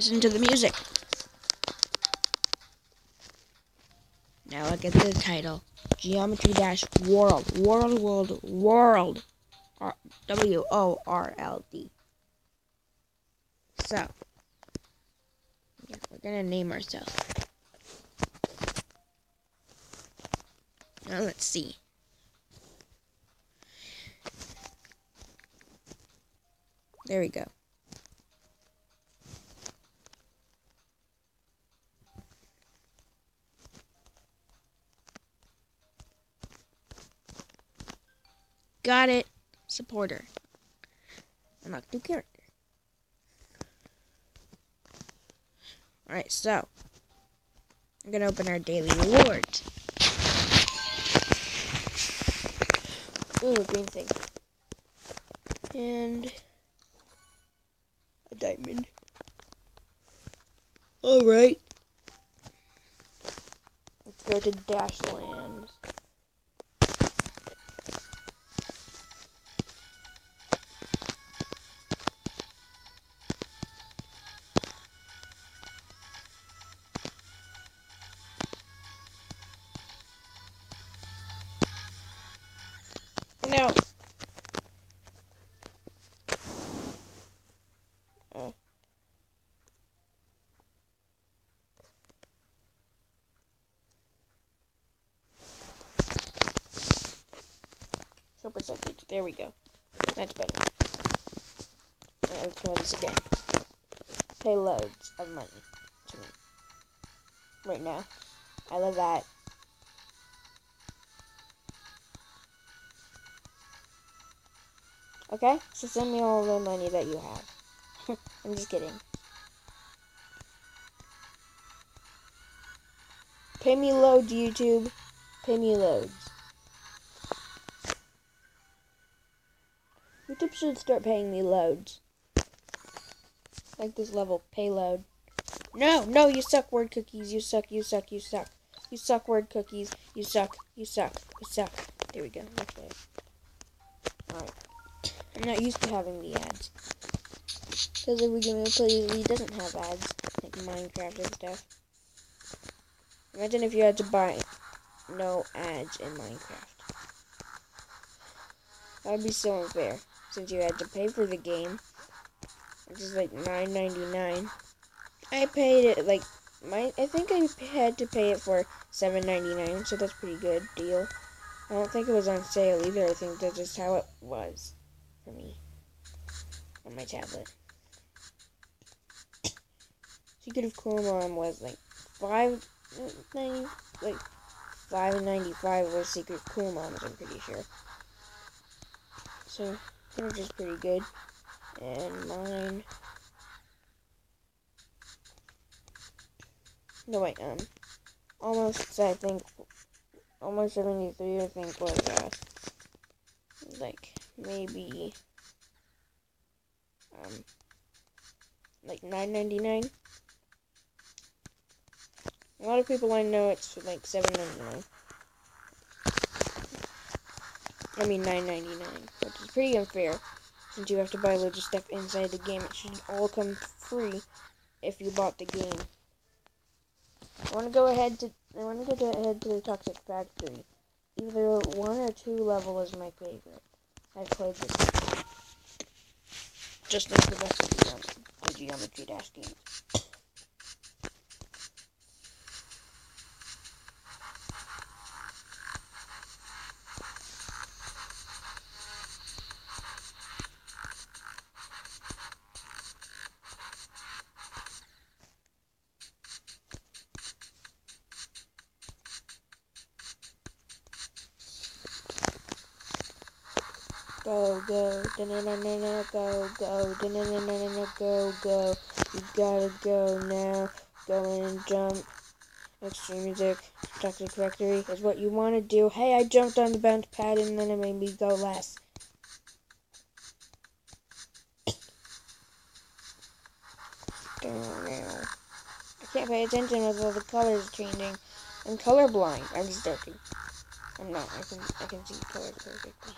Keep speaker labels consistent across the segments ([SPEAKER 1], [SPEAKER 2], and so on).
[SPEAKER 1] Listen to the music. Now look at the title. Geometry Dash World. World, world, world. R- W O R L D. So, yeah, we're gonna name ourselves. Now let's see. There we go. Got it. Supporter. Unlock new character. Alright, so. I'm gonna open our daily reward. Ooh, a green thing. And a diamond. Alright. Let's go to Dashlands. Percentage. There we go. That's better. Alright, let's try this again. Pay loads of money to me. Right now. I love that. Okay? So send me all the money that you have. I'm just kidding. Pay me loads, YouTube. Pay me loads. YouTube should start paying me loads. Like this level, payload. No, no, you suck word cookies. You suck, you suck, you suck. You suck word cookies. You suck, you suck, you suck. There we go. Okay. Alright. I'm not used to having the ads. Because if we can play, he doesn't have ads, like Minecraft and stuff. Imagine if you had to buy no ads in Minecraft. That would be so unfair, since you had to pay for the game, which is like nine ninety nine. I paid it like my I think I had to pay it for seven ninety nine, so that's pretty good deal. I don't think it was on sale either. I think that's just how it was for me on my tablet. Secret of Chromon was like five ninety like five ninety five was Secret Chromon, I'm pretty sure. So which is pretty good. And mine. No, wait, um. Almost, I think. Almost 73, I think, was, uh. Like, maybe. Um. Like 9.99. A lot of people I know it's like 7.99. I mean nine ninety nine, which is pretty unfair since you have to buy loads of stuff inside the game. It should all come free if you bought the game. I want to go ahead to I want to go ahead to the Toxic Factory. Either one or two level is my favorite. I've played this just like the rest of the Geometry Dash games. Go, go, da-na-na-na-na, go, go, da-na-na-na-na, go, go. You gotta go now. Go and jump. Extreme music, Toxic Factory is what you want to do. Hey, I jumped on the bounce pad and then it made me go less. I can't pay attention with all the colors changing. I'm colorblind. I'm just joking. I'm not. I can I can see colors perfectly.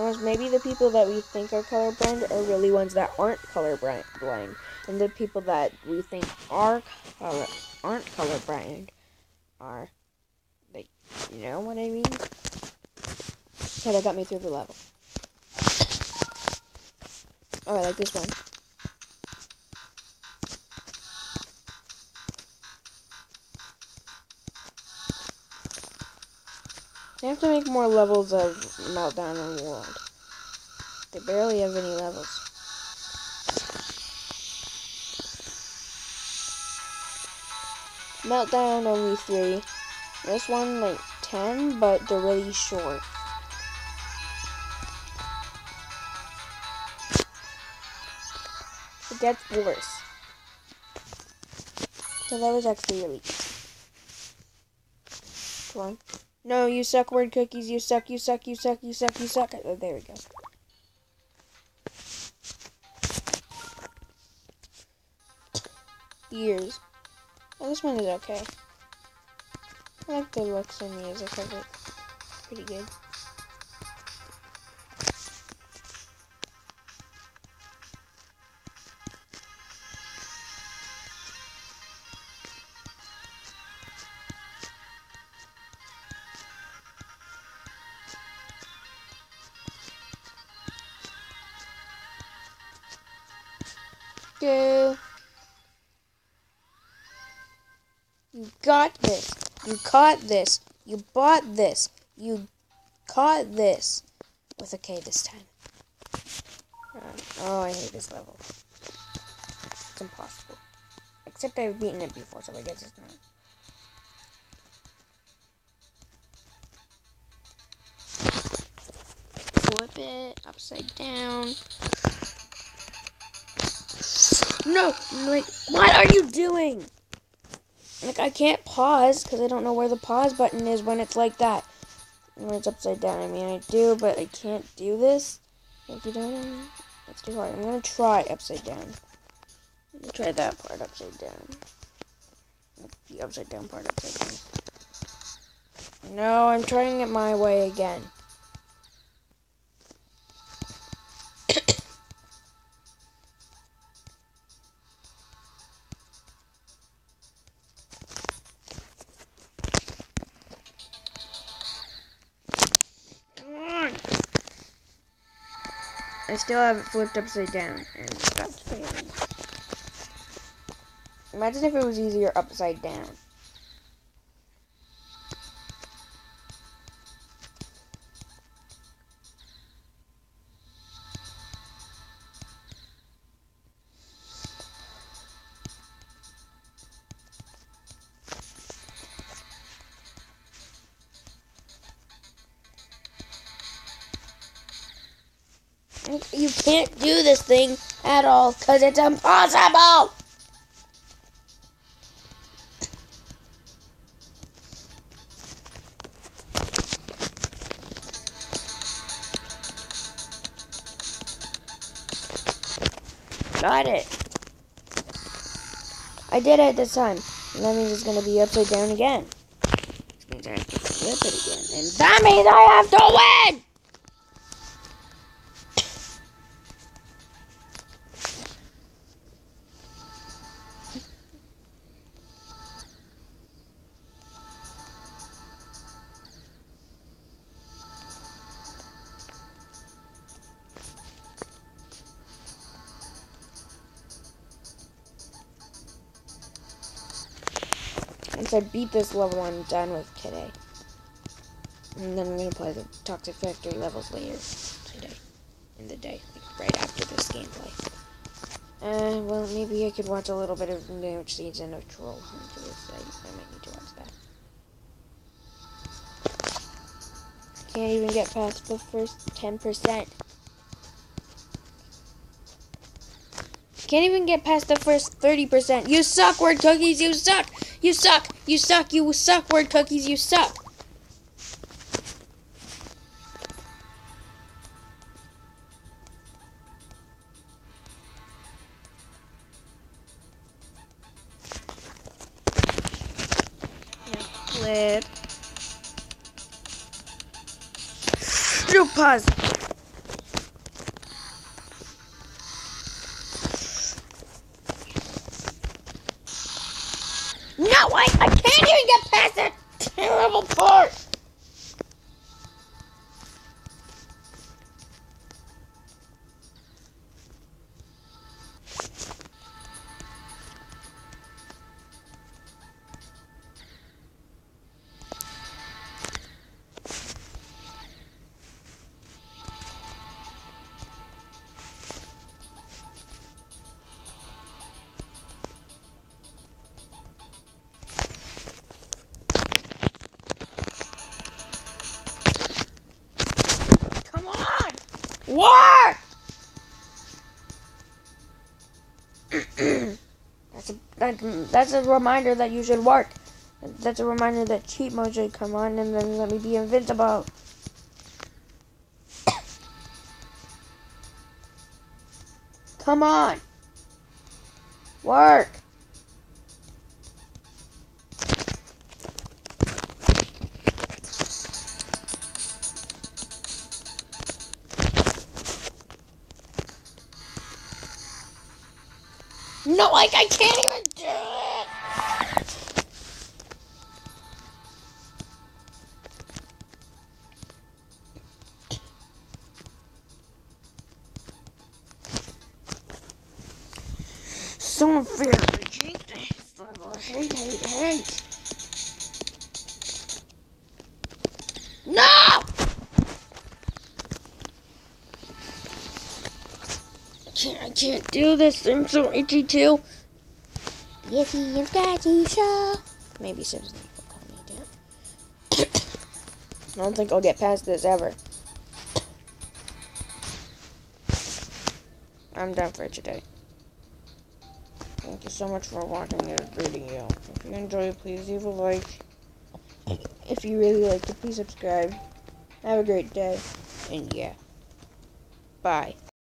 [SPEAKER 1] Almost maybe the people that we think are colorblind are really ones that aren't colorblind, blind, and the people that we think are color aren't colorblind are, like, you know what I mean? So that got me through the level. Oh, I like this one. They have to make more levels of Meltdown the world. They barely have any levels. Meltdown only three. This one like ten, but they're really short. It gets worse. So that was actually really easy. Come on. No, you suck word cookies. You suck, you suck, you suck, you suck, you suck. Oh, there we go. Years. Oh, this one is okay. I like the looks and music of it. Pretty good. Go. You got this. You caught this. You bought this. You caught this. With a K this time. Oh, I hate this level. It's impossible. Except I've beaten it before, so I guess it's not. Flip it upside down. No! Like, what are you doing? Like, I can't pause because I don't know where the pause button is when it's like that. When it's upside down. I mean, I do, but I can't do this. If you don't, too hard. I'm going to try upside down. try that part upside down. The upside down part upside down. No, I'm trying it my way again. I still have it flipped upside down, and that's. Imagine if it was easier upside down. You can't do this thing at all because it's impossible. Got it. I did it this time. And that means it's going to be upside down again. Again. And that means I have to win! Once I beat this level, I'm done with today. And then I'm going to play the Toxic Factory levels later today. In the day. Like right after this gameplay. Uh, well, maybe I could watch a little bit of Seeds and a Troll Hunt this. I, I might need to watch that. Can't even get past the first 10%. Can't even get past the first 30%. You suck, word cookies, you suck! You suck! You suck! You suck, word cookies, you suck! Flip. No pause. What? that's a that, that's a reminder that you should work. That's a reminder that cheat mode should come on and then let me be invincible. come on. Work. No, like I can't even do it. So unfair. I hate this level. Can't, do this. I'm so itchy too. Yes, you've got show. Maybe Simpson will calm me down. I don't think I'll get past this ever. I'm done for today. Thank you so much for watching this video. If you enjoyed, please leave a like. If you really liked it, please subscribe. Have a great day. And yeah. Bye.